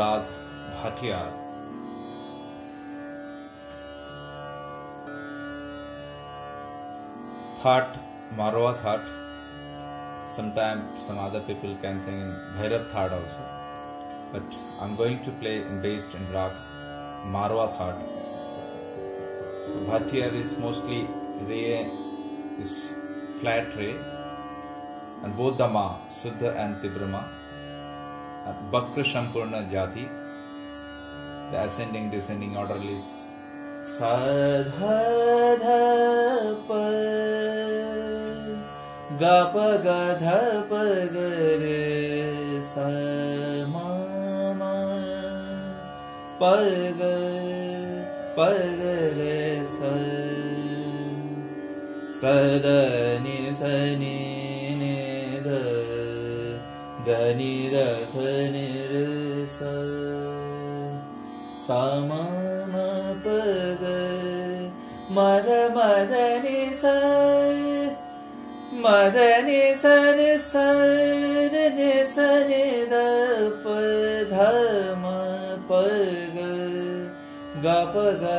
Rag Bhatiyar. Thaat, Marwa Thaat. Sometimes some other people can sing in Bhairav Thaat also. But I'm going to play in based in Rag Marwa Thaat. So Bhatiyar is mostly Re is flat Re and both the Ma, Suddha and Tibrama वक्र संपूर्ण जाति ascending descending order list सध ग प ग ध प ग रे स म म प ग प ग रे स स द नि स नि गनिरसनिरस निग मद मदनि स मदनि सदानी सन सनि दप ग